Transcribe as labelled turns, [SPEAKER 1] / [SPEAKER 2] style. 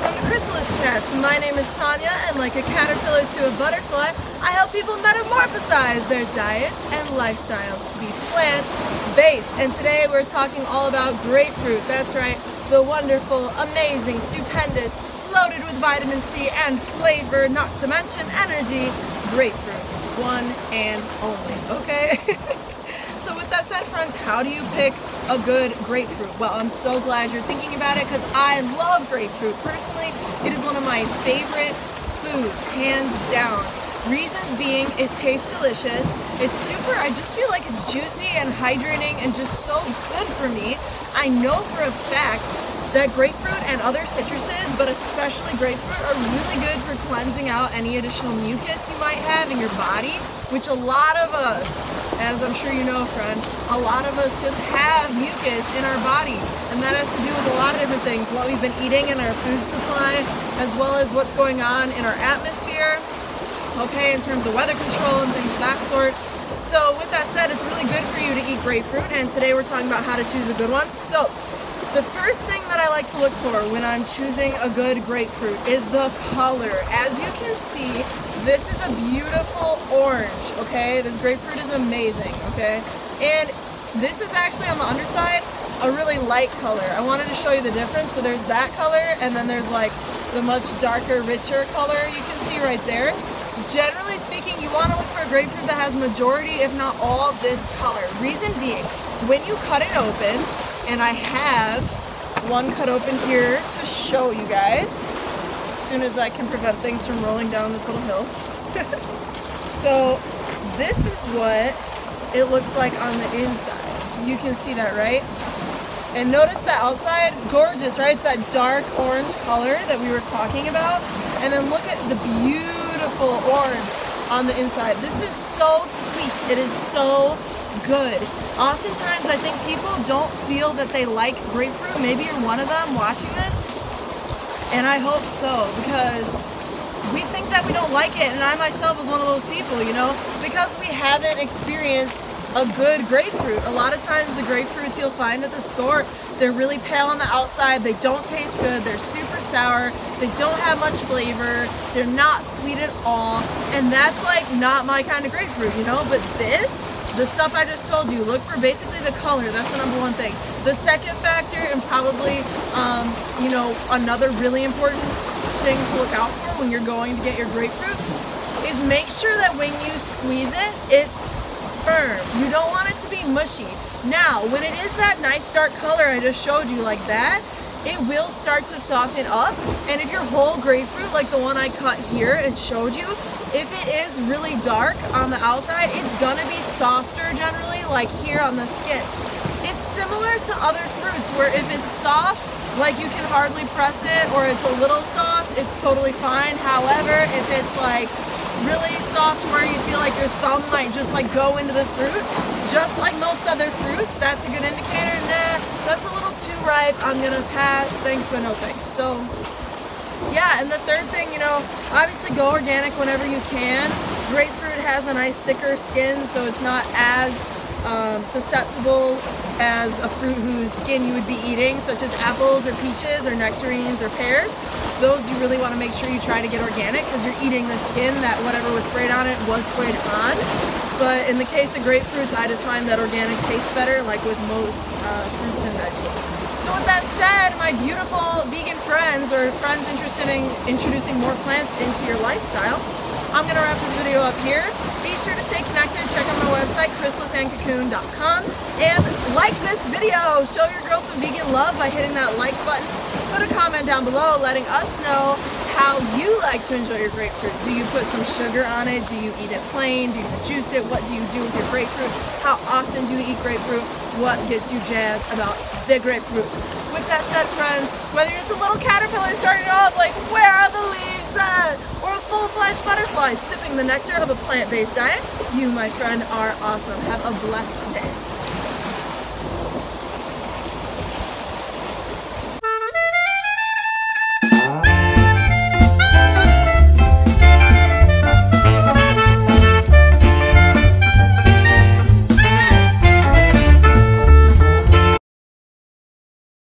[SPEAKER 1] welcome to Chrysalis Chats. My name is Tonia, and like a caterpillar to a butterfly, I help people metamorphosize their diets and lifestyles to be plant-based. And today we're talking all about grapefruit. That's right, the wonderful, amazing, stupendous, loaded with vitamin C and flavor, not to mention energy, grapefruit. One and only, okay? so with that said, friends, how do you pick a good grapefruit? Well, I'm so glad you're thinking about it because I love grapefruit. Personally, it is one of my favorite foods, hands down. Reasons being, it tastes delicious. It's super, I just feel like it's juicy and hydrating and just so good for me. I know for a fact that grapefruit and other citruses, but especially grapefruit, are really good for cleansing out any additional mucus you might have in your body, which a lot of us, as I'm sure you know, friend, a lot of us just have mucus in our body. And that has to do with a lot of different things, what we've been eating in our food supply, as well as what's going on in our atmosphere, okay, in terms of weather control and things of that sort. So with that said, it's really good for you to eat grapefruit, and today we're talking about how to choose a good one. So the first thing that I like to look for when I'm choosing a good grapefruit is the color. As you can see, this is a beautiful orange, okay? This grapefruit is amazing, okay? And this is actually on the underside a really light color. I wanted to show you the difference. So there's that color and then there's like the much darker, richer color you can see right there. Generally speaking, you want to look for a grapefruit that has majority, if not all, this color. Reason being, when you cut it open, and I have one cut open here to show you guys as soon as I can prevent things from rolling down this little hill. so this is what it looks like on the inside. You can see that, right? And notice the outside, gorgeous, right? It's that dark orange color that we were talking about. And then look at the beautiful orange on the inside. This is so sweet. It is so good. Oftentimes, I think people don't feel that they like grapefruit. Maybe you're one of them watching this, and I hope so because we think that we don't like it, and I myself was one of those people, you know, because we haven't experienced a good grapefruit. A lot of times, the grapefruits you'll find at the store, they're really pale on the outside, they don't taste good, they're super sour, they don't have much flavor, they're not sweet at all, and that's like not my kind of grapefruit, you know, but this the stuff I just told you, look for basically the color. That's the number one thing. The second factor, and probably, um, you know, another really important thing to look out for when you're going to get your grapefruit is make sure that when you squeeze it, it's firm. You don't want it to be mushy. Now, when it is that nice dark color I just showed you like that, it will start to soften up. And if your whole grapefruit, like the one I cut here and showed you, if it is really dark on the outside, it's gonna be softer generally, like here on the skin. It's similar to other fruits where if it's soft, like you can hardly press it, or it's a little soft, it's totally fine. However, if it's like really soft where you feel like your thumb might just like go into the fruit, just like most other fruits, that's a good indicator. Nah, that's a little too ripe. I'm gonna pass. Thanks, but no thanks. So yeah, and the third thing, you know, obviously go organic whenever you can. Grapefruit has a nice thicker skin, so it's not as um, susceptible as a fruit whose skin you would be eating, such as apples or peaches or nectarines or pears. Those you really want to make sure you try to get organic because you're eating the skin that whatever was sprayed on it was sprayed on. But in the case of grapefruits, I just find that organic tastes better, like with most uh, fruits and veggies. So with that said, my beautiful vegan friends or friends interested in introducing more plants into your lifestyle, I'm going to wrap this video up here. Be sure to stay connected. Check out my website, chrysalisandcocoon.com. And like this video. Show your girl some vegan love by hitting that like button. Put a comment down below letting us know how you like to enjoy your grapefruit. Do you put some sugar on it? Do you eat it plain? Do you juice it? What do you do with your grapefruit? How often do you eat grapefruit? What gets you jazzed about the grapefruit? With that said, friends, whether you're just a little caterpillar starting off like, where are the leaves at? Or a full-fledged butterfly sipping the nectar of a plant-based diet, you, my friend, are awesome. Have a blessed day.